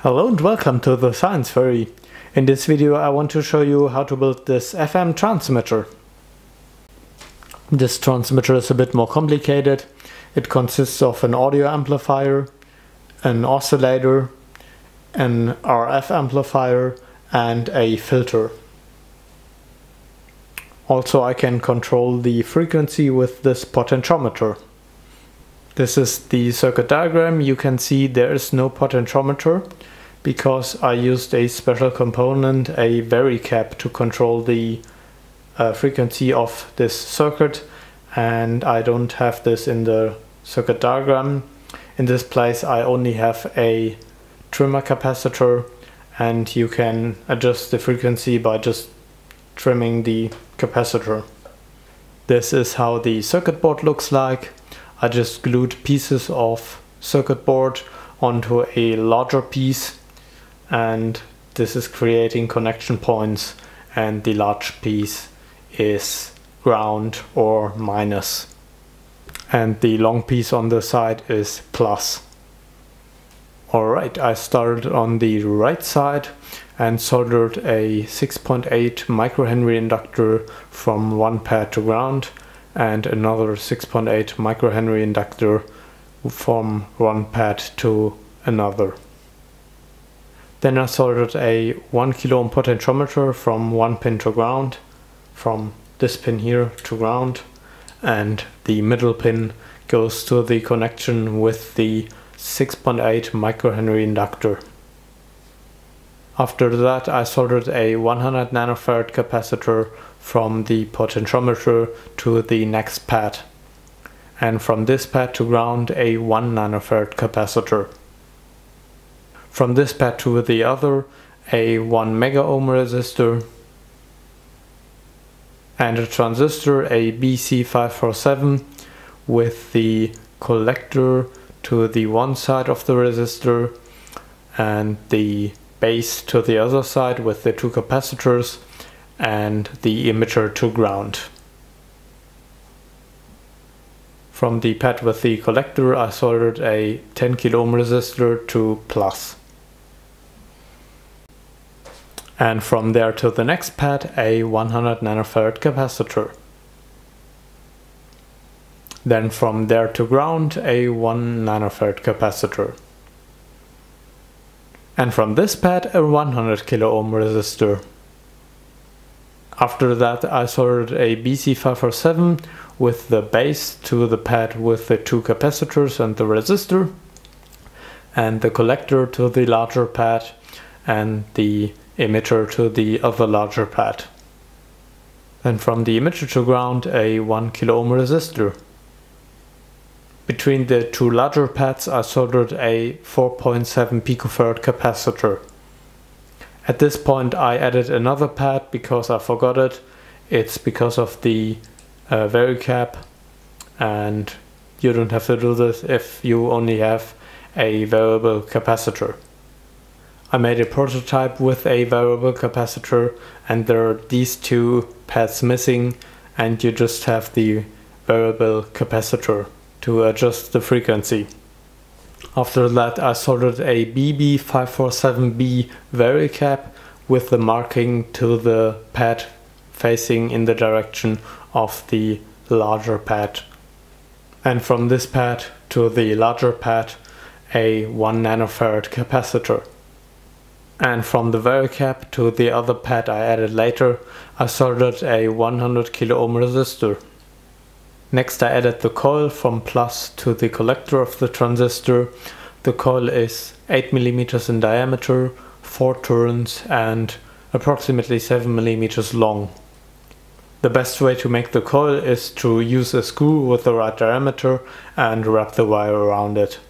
Hello and welcome to the Science Furry. In this video I want to show you how to build this FM transmitter. This transmitter is a bit more complicated. It consists of an audio amplifier, an oscillator, an RF amplifier and a filter. Also I can control the frequency with this potentiometer. This is the circuit diagram. You can see there is no potentiometer because I used a special component, a varicap, to control the uh, frequency of this circuit and I don't have this in the circuit diagram. In this place I only have a trimmer capacitor and you can adjust the frequency by just trimming the capacitor. This is how the circuit board looks like. I just glued pieces of circuit board onto a larger piece and this is creating connection points and the large piece is ground or minus and the long piece on the side is plus. Alright, I started on the right side and soldered a 6.8 microhenry inductor from one pad to ground and another 6.8 microhenry inductor from one pad to another. Then I soldered a 1 kilo ohm potentiometer from one pin to ground, from this pin here to ground, and the middle pin goes to the connection with the 6.8 microhenry inductor. After that I soldered a 100 nanofarad capacitor from the potentiometer to the next pad and from this pad to ground a 1 nanofarad capacitor. From this pad to the other a 1 mega ohm resistor and a transistor a BC547 with the collector to the one side of the resistor and the base to the other side with the two capacitors and the emitter to ground. From the pad with the collector I soldered a 10 kilo ohm resistor to plus. And from there to the next pad a 100 nanofarad capacitor. Then from there to ground a 1 nanofarad capacitor. And from this pad a 100 kilo ohm resistor. After that I soldered a BC547 with the base to the pad with the two capacitors and the resistor and the collector to the larger pad and the emitter to the other larger pad. Then from the emitter to ground a 1 kilo ohm resistor. Between the two larger pads I soldered a 4.7 picofarad capacitor. At this point I added another pad because I forgot it. It's because of the uh, and you don't have to do this if you only have a variable capacitor. I made a prototype with a variable capacitor and there are these two pads missing and you just have the variable capacitor to adjust the frequency. After that I soldered a BB547B varicap with the marking to the pad facing in the direction of the larger pad. And from this pad to the larger pad a 1 nanofarad capacitor. And from the varicap to the other pad I added later I soldered a 100 kilo ohm resistor. Next I added the coil from plus to the collector of the transistor. The coil is 8 mm in diameter, 4 turns and approximately 7 mm long. The best way to make the coil is to use a screw with the right diameter and wrap the wire around it.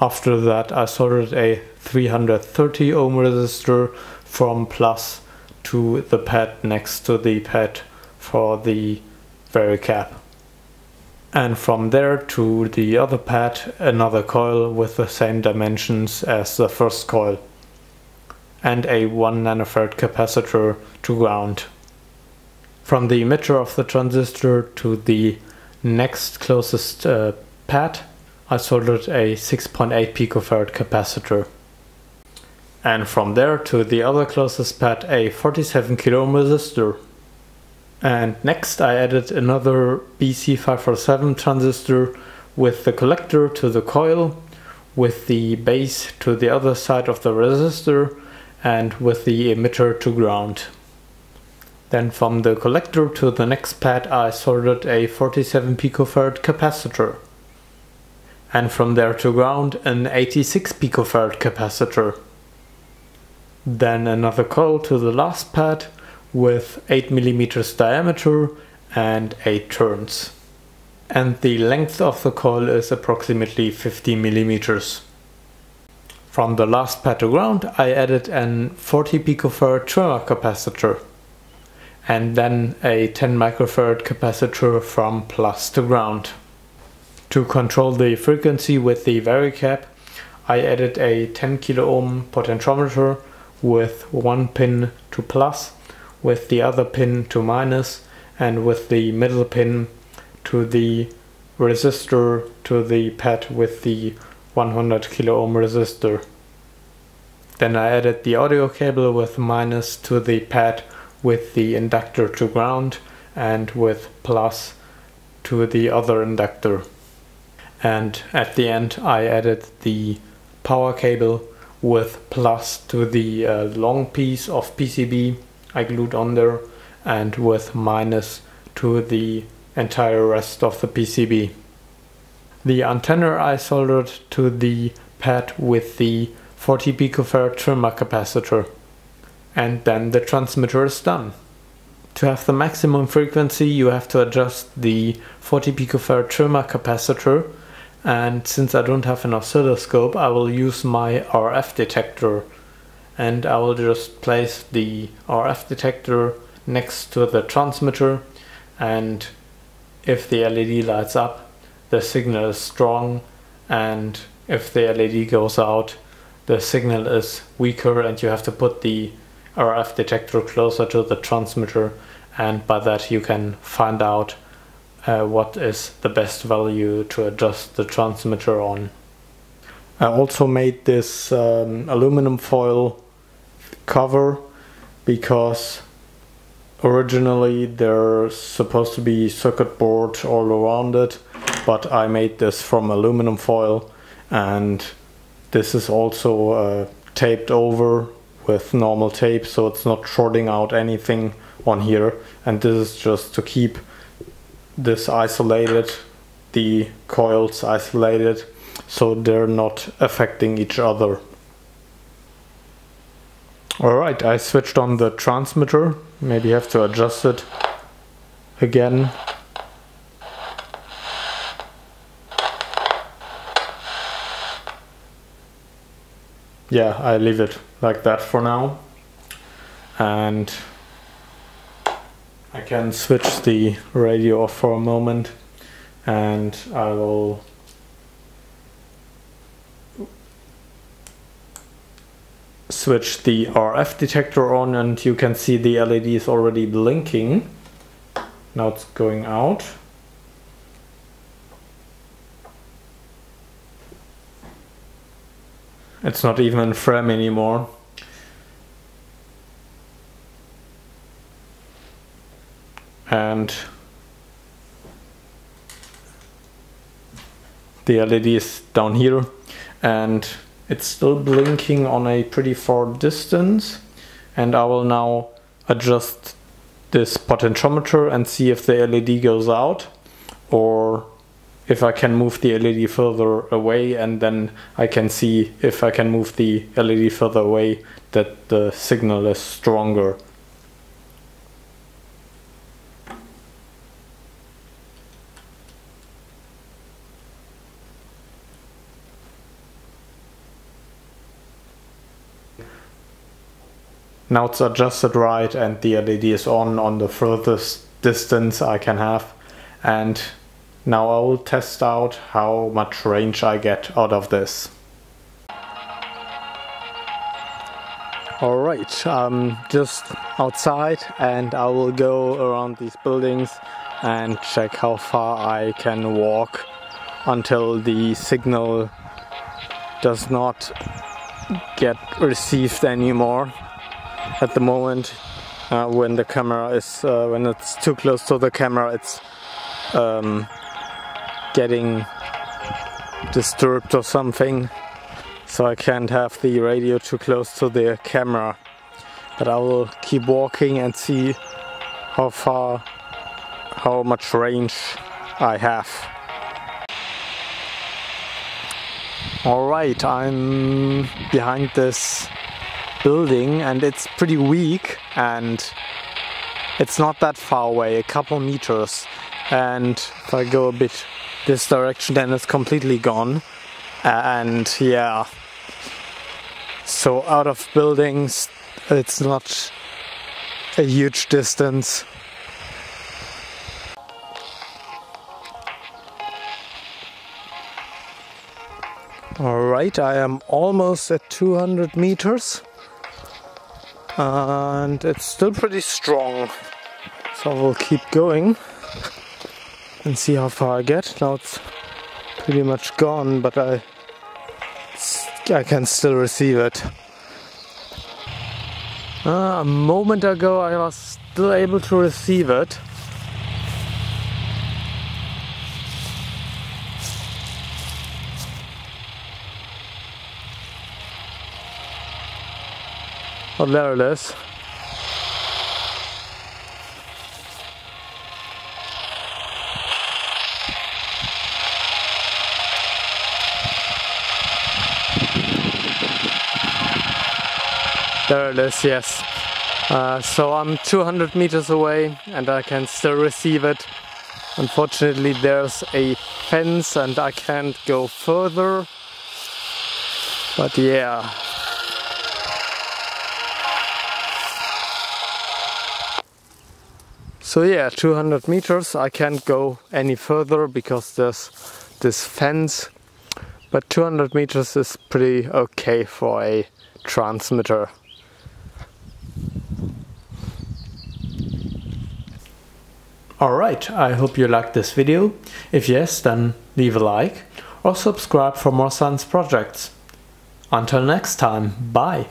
After that I soldered a 330 ohm resistor from plus to the pad next to the pad for the varicap and from there to the other pad another coil with the same dimensions as the first coil and a 1 nanofarad capacitor to ground. From the emitter of the transistor to the next closest uh, pad I soldered a 6.8 picofarad capacitor. and from there to the other closest pad a 47 kilo resistor. And next I added another BC547 transistor with the collector to the coil, with the base to the other side of the resistor and with the emitter to ground. Then from the collector to the next pad I soldered a 47 picofarad capacitor. And from there to ground an 86 picofarad capacitor. Then another coil to the last pad with 8 millimeters diameter and 8 turns. And the length of the coil is approximately 50 millimeters. From the last pad to ground I added an 40 picofarad trimmer capacitor and then a 10 microfarad capacitor from plus to ground. To control the frequency with the varicap I added a 10 kilo ohm potentiometer with one pin to plus, with the other pin to minus, and with the middle pin to the resistor to the pad with the 100 kilo ohm resistor. Then I added the audio cable with minus to the pad with the inductor to ground and with plus to the other inductor. And at the end I added the power cable with plus to the uh, long piece of PCB I glued on there and with minus to the entire rest of the PCB. The antenna I soldered to the pad with the 40 picofarad trimmer capacitor. And then the transmitter is done. To have the maximum frequency you have to adjust the 40 picofarad trimmer capacitor and since I don't have an oscilloscope I will use my RF detector and I will just place the RF detector next to the transmitter. And if the LED lights up the signal is strong. And if the LED goes out the signal is weaker. And you have to put the RF detector closer to the transmitter. And by that you can find out uh, what is the best value to adjust the transmitter on. I also made this um, aluminum foil cover because originally there's supposed to be circuit board all around it but I made this from aluminum foil and this is also uh, taped over with normal tape so it's not shorting out anything on here. And this is just to keep this isolated the coils isolated so they're not affecting each other alright I switched on the transmitter. Maybe have to adjust it again. Yeah I leave it like that for now. And I can switch the radio off for a moment and I will switch the RF detector on and you can see the LED is already blinking. Now it's going out. It's not even in frame anymore. And the LED is down here. And it's still blinking on a pretty far distance and I will now adjust this potentiometer and see if the LED goes out or if I can move the LED further away and then I can see if I can move the LED further away that the signal is stronger. Now it's adjusted right and the LED is on on the furthest distance I can have and now I will test out how much range I get out of this. Alright, I'm just outside and I will go around these buildings and check how far I can walk until the signal does not get received anymore at the moment uh, when the camera is uh, when it's too close to the camera it's um, getting disturbed or something. So I can't have the radio too close to the camera. But I will keep walking and see how far how much range I have. Alright I'm behind this building and it's pretty weak and it's not that far away a couple meters. And if I go a bit this direction then it's completely gone. And yeah so out of buildings it's not a huge distance. Alright, I am almost at 200 meters and it's still pretty strong so I will keep going and see how far I get. Now it's pretty much gone, but I I can still receive it. Uh, a moment ago I was still able to receive it. There it is. There it is, yes. Uh, so I'm 200 meters away and I can still receive it. Unfortunately there's a fence and I can't go further. But yeah. So yeah, 200 meters. I can't go any further because there's this fence. But 200 meters is pretty okay for a transmitter. Alright, I hope you liked this video. If yes, then leave a like or subscribe for more science projects. Until next time, bye!